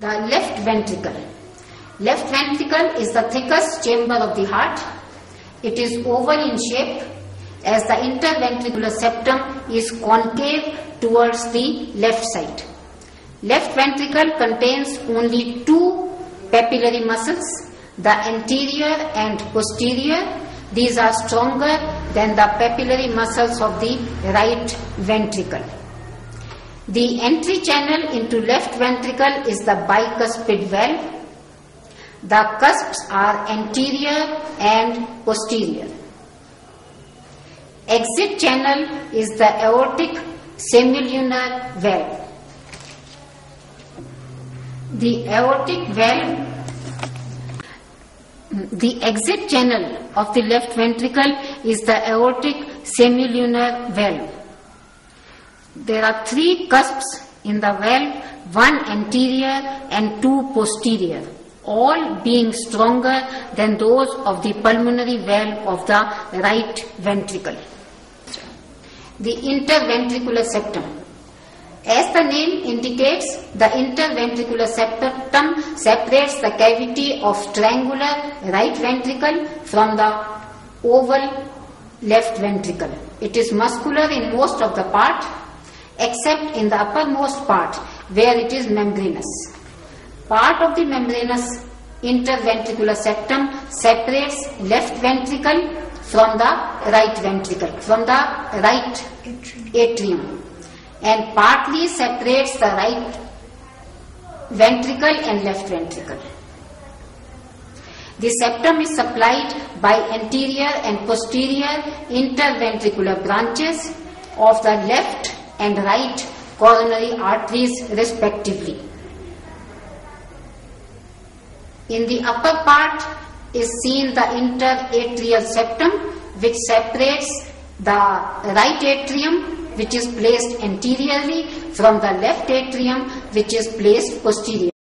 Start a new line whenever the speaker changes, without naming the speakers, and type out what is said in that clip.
The left ventricle. Left ventricle is the thickest chamber of the heart. It is oval in shape as the interventricular septum is concave towards the left side. Left ventricle contains only two papillary muscles, the anterior and posterior. These are stronger than the papillary muscles of the right ventricle. The entry channel into left ventricle is the bicuspid valve. The cusps are anterior and posterior. Exit channel is the aortic semilunar valve. The aortic valve the exit channel of the left ventricle is the aortic semilunar valve. There are three cusps in the valve, one anterior and two posterior, all being stronger than those of the pulmonary valve of the right ventricle. The interventricular septum. As the name indicates, the interventricular septum separates the cavity of triangular right ventricle from the oval left ventricle. It is muscular in most of the part except in the uppermost part where it is membranous. Part of the membranous interventricular septum separates left ventricle from the right ventricle, from the right atrium, and partly separates the right ventricle and left ventricle. The septum is supplied by anterior and posterior interventricular branches of the left and right coronary arteries respectively. In the upper part is seen the interatrial septum which separates the right atrium which is placed anteriorly from the left atrium which is placed posteriorly.